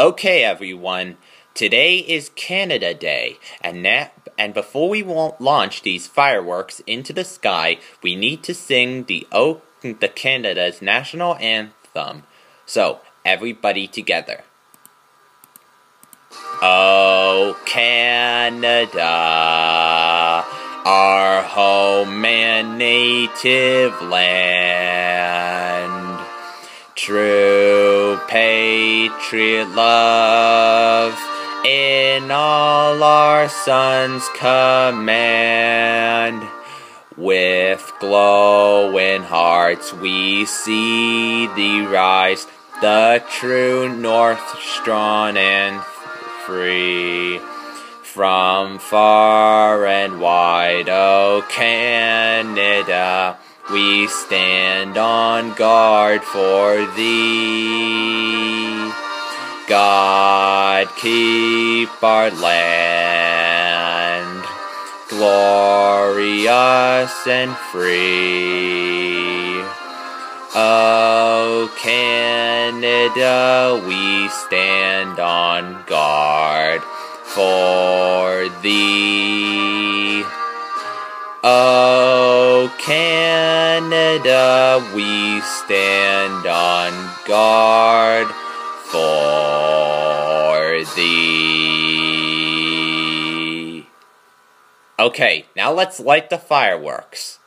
Okay, everyone. Today is Canada Day, and na- and before we launch these fireworks into the sky, we need to sing the o- the Canada's national anthem. So, everybody together. Oh, Canada, our home and native land. True patriot love in all our sons command. With glowing hearts we see thee rise, the true north strong and free. From far and wide, O Canada, we stand on guard for thee. God keep our land glorious and free. Oh, Canada, we stand on guard for thee. Canada, we stand on guard for thee. Okay, now let's light the fireworks.